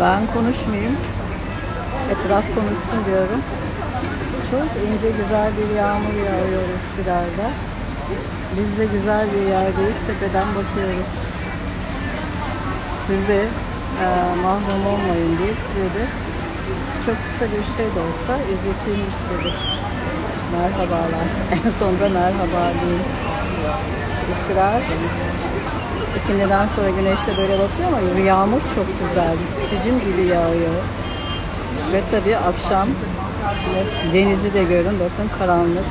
Ben konuşmayayım. Etraf konuşsun diyorum. Çok ince güzel bir yağmur yağıyor Üsküdar'da. Biz de güzel bir yerdeyiz. Tepeden bakıyoruz. Siz de e, mahrum olmayın diye size de çok kısa bir şey de olsa izleteyim istedim. Merhabalar. En sonunda merhaba diyeyim. İşte Üsküdar ikindiden sonra güneşte böyle batıyor ama yağmur çok güzel. Sicim gibi yağıyor. Ve tabii akşam denizi de görün. Bakın karanlık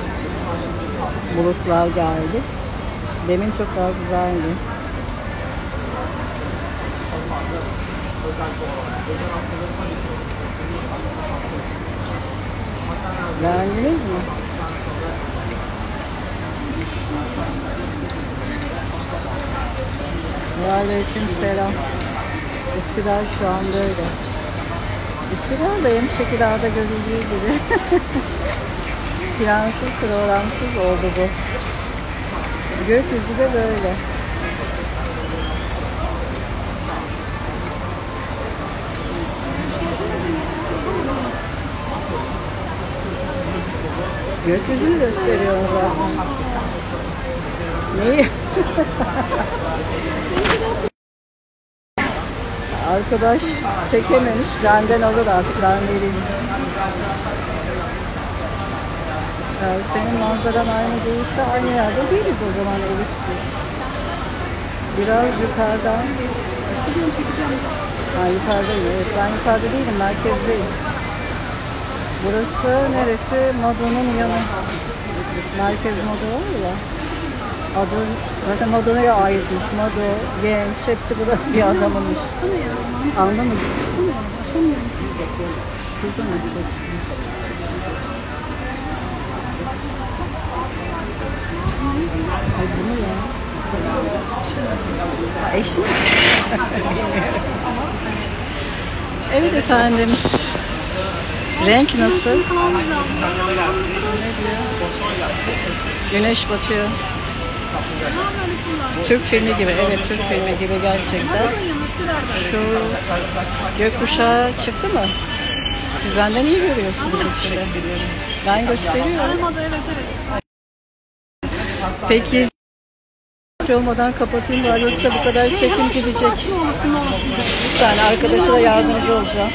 bulutlar geldi. Demin çok daha güzeldi. Beğendiniz mi? Ve aleyküm selam. Üsküdar şu an böyle. Üsküdar'dayım. Şekilada görüldüğü gibi. Plansız, programsız oldu bu. Gökyüzü de böyle. Gökyüzünü gösteriyor zaten. Neyi? Arkadaş çekememiş. Benden alır artık ben vereyim. Yani senin manzaran aynı değilse aynı yerde değiliz o zaman Elif'ciğim. Biraz yukarıdan. Gidiyorum çekeceğim. Ha yukarıdayım evet. Ben yukarıda değilim merkezdeyim. Burası neresi? Mado'nun yanı. Merkez Mado var ya. Adı, zaten Mado'ya aitmiş. Mado, genç, hepsi burada bir adamınmış. Anlamadım. Şuradan açacaksın. Ay bu ne ya? Ha, eşin mi? evet efendim. Renk nasıl? Güneş batıyor. Türk filmi gibi. Evet Türk filmi gibi gerçekten. Şu gökkuşağı çıktı mı? Siz benden iyi görüyorsunuz işte. Ben gösteriyorum. Peki olmadan kapatayım var yoksa bu kadar çekim gidecek. Bir saniye arkadaşa da yardımcı olacağım.